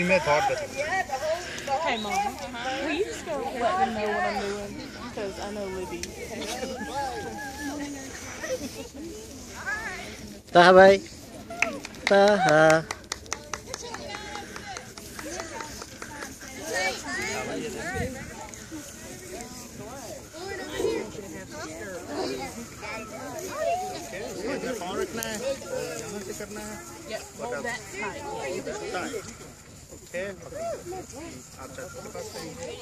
उसी में थॉट कर Hey, Mom. Will you just go let them know what I'm doing? Because I know Libby. Taha bay. Taha. कौन रखना है यहाँ से करना है Yep, hold